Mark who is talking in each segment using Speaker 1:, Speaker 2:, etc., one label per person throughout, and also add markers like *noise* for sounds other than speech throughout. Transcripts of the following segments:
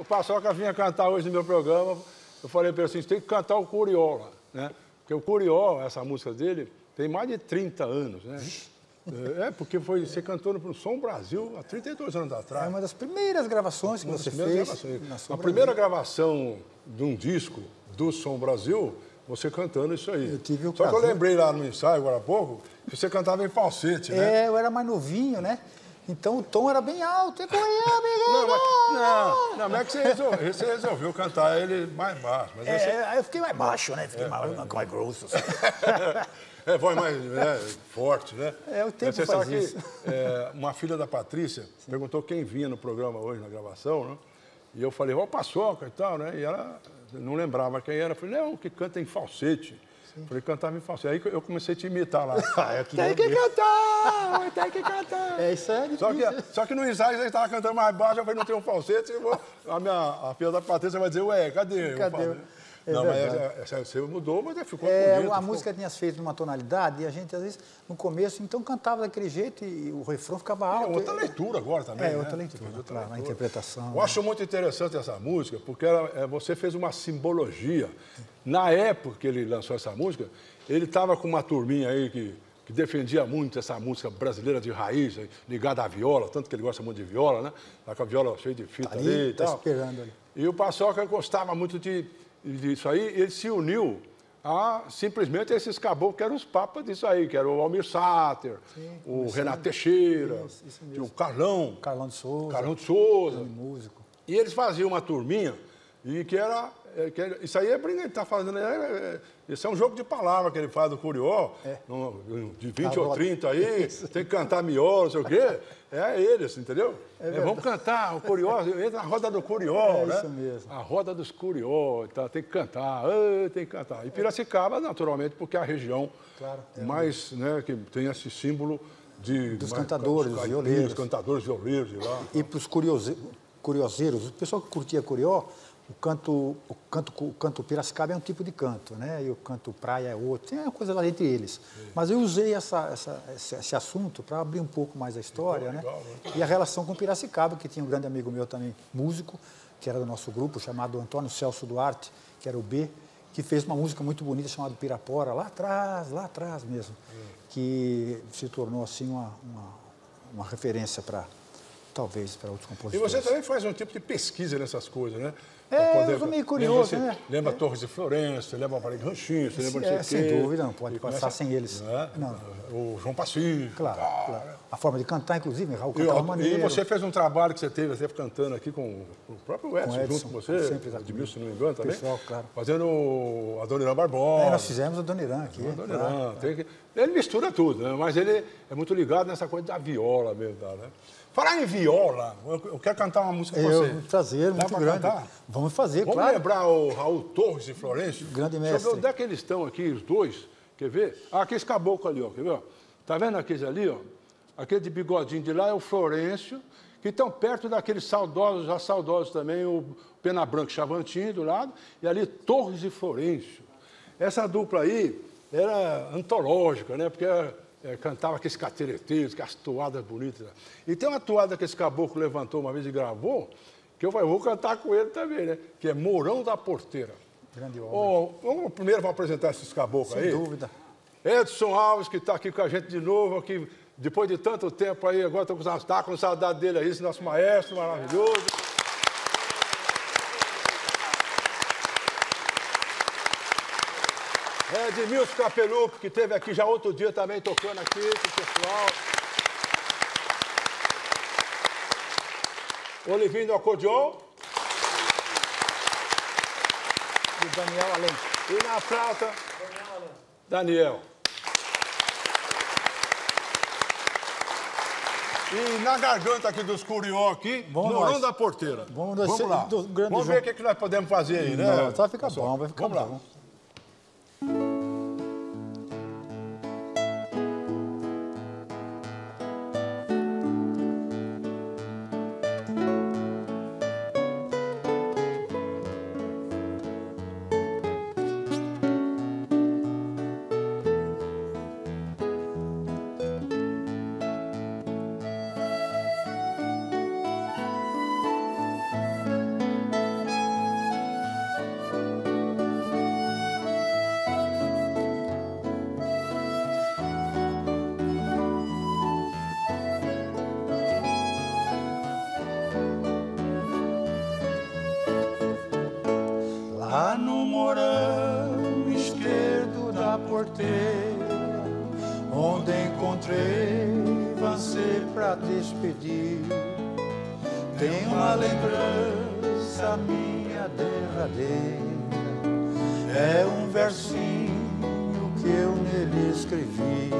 Speaker 1: O Paçoca vinha cantar hoje no meu programa, eu falei para ele assim, você tem que cantar o Curiola, né? Porque o Curió, essa música dele, tem mais de 30 anos, né? É, porque foi, você cantou no Som Brasil há 32 anos atrás.
Speaker 2: É uma das primeiras gravações que você fez.
Speaker 1: A primeira gravação de um disco do Som Brasil, você cantando isso aí.
Speaker 2: Eu tive o
Speaker 1: Só que eu
Speaker 2: prazer.
Speaker 1: lembrei lá no ensaio, agora há pouco, que você cantava em falsete, né?
Speaker 2: É, eu era mais novinho, né? Então o tom era bem alto. É Curió, *laughs*
Speaker 1: Não, mas, não, não, não é que você resolveu, você resolveu cantar ele mais baixo. Mas esse-
Speaker 2: É, eu fiquei mais baixo, né? Fiquei mais, mais grosso. assim. *laughs*
Speaker 1: É, voz mais né, forte, né?
Speaker 2: É, o tempo
Speaker 1: Você
Speaker 2: faz
Speaker 1: sabe
Speaker 2: isso.
Speaker 1: que é, uma filha da Patrícia perguntou quem vinha no programa hoje, na gravação, né? E eu falei, ó, Paçoca e tal, né? E ela não lembrava quem era. Eu falei, não, que canta em falsete. Falei, cantava em falsete. Aí eu comecei a te imitar lá. *laughs*
Speaker 2: Ah, eu
Speaker 1: tem que
Speaker 2: ver.
Speaker 1: cantar, tem que cantar.
Speaker 2: É, isso é
Speaker 1: Só que, só que no ensaio você estava cantando mais baixo, eu falei, não tem um falsete. vou- a, minha, a filha da Patrícia vai dizer, ué, cadê? o
Speaker 2: Cadê? É
Speaker 1: não, mas
Speaker 2: verdade.
Speaker 1: essa- você mudou, mas ficou
Speaker 2: É,
Speaker 1: bonito.
Speaker 2: a
Speaker 1: ficou-
Speaker 2: música tinha feito numa tonalidade e a gente, às vezes, no começo, então cantava daquele jeito e o refrão ficava
Speaker 1: É
Speaker 2: alto.
Speaker 1: outra leitura agora também.
Speaker 2: É,
Speaker 1: né?
Speaker 2: outra leitura,
Speaker 1: Outra
Speaker 2: claro,
Speaker 1: leitura.
Speaker 2: interpretação.
Speaker 1: Eu acho muito interessante essa música, porque ela- é, você fez uma simbologia. Na época que ele lançou essa música, ele estava com uma turminha aí que, que defendia muito essa música brasileira de raiz, ligada à viola, tanto que ele gosta muito de viola, né? Tá com a viola cheia de fita
Speaker 2: Ali,
Speaker 1: ali, e
Speaker 2: tá
Speaker 1: tal.
Speaker 2: esperando ali.
Speaker 1: E o Paçoca gostava muito de, disso aí, ele se uniu a simplesmente esses caboclos que eram os papas disso aí, que era o Almir Sater, o Renato Teixeira,
Speaker 2: Isso, isso
Speaker 1: o Carlão,
Speaker 2: Carlão de Souza,
Speaker 1: Carlão de Souza.
Speaker 2: músico.
Speaker 1: E eles faziam uma turminha e que era. É, isso aí é brincadeira, ele está fazendo. É, é, isso é um jogo de palavras que ele faz do Curió, no- de 20 ou
Speaker 2: roda.
Speaker 1: 30 aí, *laughs* tem que cantar miolo, não sei o quê. É eles, entendeu? É, vamos cantar o Curió, entra na roda do Curió,
Speaker 2: É
Speaker 1: né?
Speaker 2: isso mesmo.
Speaker 1: A roda dos Curió, tá, tem que cantar, ah, tem que cantar. E Piracicaba, naturalmente, porque é a região
Speaker 2: Claro, é.
Speaker 1: mais, né, que tem esse símbolo de...
Speaker 2: Dos
Speaker 1: mais-
Speaker 2: cantadores,
Speaker 1: os
Speaker 2: dos violeiros.
Speaker 1: cantadores, violeiros de lá.
Speaker 2: E para os curiose... curioseiros, o pessoal que curtia curió, o canto, o canto, o canto Piracicaba é um tipo de canto, né? E o canto praia é outro. Tem uma coisa lá entre eles. Mas eu usei essa, essa- esse, esse assunto para abrir um pouco mais a história, né? E a relação com Piracicaba, que tinha um grande amigo meu também, músico, que era do nosso grupo, chamado Antônio Celso Duarte, que era o B, que fez uma música muito bonita chamada Pirapora, lá atrás, lá atrás mesmo, que se tornou assim uma, uma, uma referência para talvez para outros
Speaker 1: E
Speaker 2: compositores.
Speaker 1: você também faz um tipo de pesquisa nessas coisas, né?
Speaker 2: É,
Speaker 1: Pra
Speaker 2: eu sou meio curioso,
Speaker 1: lembra,
Speaker 2: né?
Speaker 1: Lembra Torres de Florença, lembra Parede Ranchinho, você lembra
Speaker 2: É,
Speaker 1: o
Speaker 2: sem
Speaker 1: quê.
Speaker 2: dúvida, não pode
Speaker 1: E
Speaker 2: passar sem eles.
Speaker 1: né?
Speaker 2: Não.
Speaker 1: O João Pacífico.
Speaker 2: Claro, claro. A forma de cantar, inclusive, Raul
Speaker 1: E,
Speaker 2: cantava
Speaker 1: ó,
Speaker 2: maneiro.
Speaker 1: e você fez um trabalho que você teve, você cantando aqui com o próprio Edson,
Speaker 2: Com Edson,
Speaker 1: junto com você,
Speaker 2: sempre
Speaker 1: Edmilson, se não me engano, também.
Speaker 2: Pessoal, claro.
Speaker 1: Fazendo o Adoniran Barbosa.
Speaker 2: É, nós fizemos a Dona Irã aqui.
Speaker 1: Adoniran,
Speaker 2: claro.
Speaker 1: tem que- Ele mistura tudo, né? Mas ele é muito ligado nessa coisa da viola mesmo, tá, né? Falar em viola, eu quero cantar uma música com você.
Speaker 2: um prazer,
Speaker 1: Dá
Speaker 2: muito grande.
Speaker 1: cantar?
Speaker 2: Vamos fazer,
Speaker 1: Vamos
Speaker 2: claro.
Speaker 1: lembrar o Raul Torres e Florencio?
Speaker 2: Grande mestre.
Speaker 1: onde é que eles estão aqui, os dois. Quer ver? Ah, aqueles caboclos ali, ó. Quer ver? ó? Tá vendo aqueles ali, ó? Aquele de bigodinho de lá é o Florencio, que estão perto daqueles saudosos, já saudosos também, o Pena Branca Chavantinho do lado, e ali Torres e Florencio. Essa dupla aí era antológica, né? Porque é, cantava aqueles catereteiros, aquelas toadas bonitas. E tem uma toada que esse caboclo levantou uma vez e gravou, que eu vou cantar com ele também, né? Que é Mourão da Porteira.
Speaker 2: Grande obra.
Speaker 1: Ô, vamos primeiro vamos apresentar esses caboclos
Speaker 2: Sem
Speaker 1: aí.
Speaker 2: dúvida.
Speaker 1: Edson Alves, que está aqui com a gente de novo, aqui, depois de tanto tempo aí, agora estou com, tá com saudade dele aí, esse nosso maestro maravilhoso. Edmilson Capelupo, que esteve aqui já outro dia também tocando aqui com o pessoal. Olivinho do acordeon.
Speaker 2: E Daniel Além.
Speaker 1: E na flauta, Daniel. E na garganta aqui dos curió aqui, Morão da Porteira.
Speaker 2: Vamos
Speaker 1: Vamos lá. Vamos ver o que, que nós podemos fazer aí, né?
Speaker 2: Não, vai ficar
Speaker 1: pessoal?
Speaker 2: bom, vai ficar
Speaker 1: Vamos lá.
Speaker 2: bom.
Speaker 3: Música
Speaker 2: Lá no morão esquerdo da porteira, onde encontrei você pra despedir, tem uma lembrança minha derradeira. É um versinho que eu nele escrevi.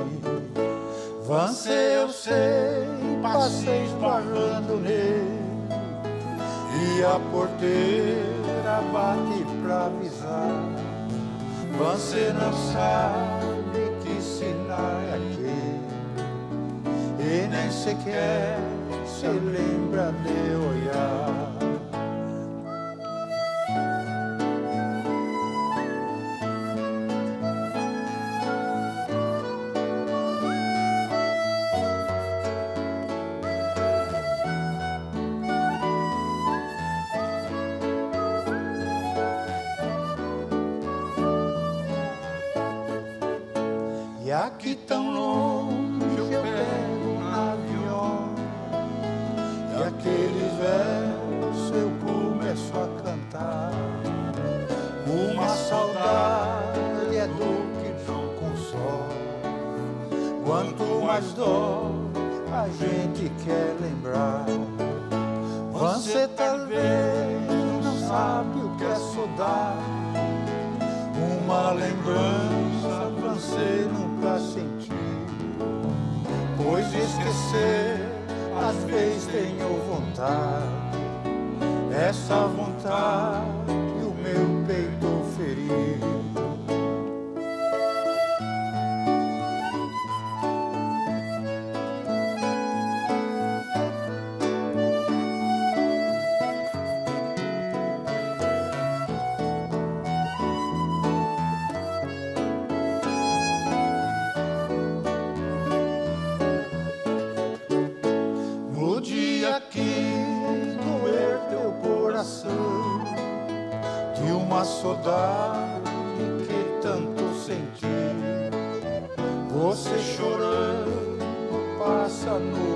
Speaker 2: Vance eu sei, passei esbarrando nele e a porteira Você não sabe que sinal é aquele e nem sequer se lembra de olhar. E aqui tão longe eu pego um avião. E aqueles versos eu começo a cantar. Uma saudade é dor que não consola Quanto mais dor a gente quer lembrar. Você talvez não sabe o que é saudade. Uma lembrança você nunca Esquecer, às vezes tenho vontade, essa vontade saudade que tanto senti, você chorando passa no morão